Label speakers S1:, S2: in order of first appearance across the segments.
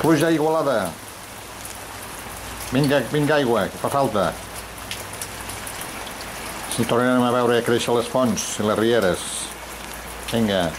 S1: Pluja igualada. Vinga, vinga aigua, que fa falta. Si tornem a veure créixer les fonts i les rieres. Vinga.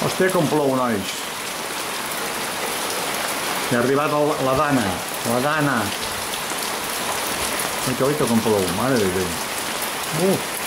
S1: Hòstia, com plou, nois. Ja ha arribat el, la dana. La dana. Oita, oita, com plou. Mare de Déu. Uh.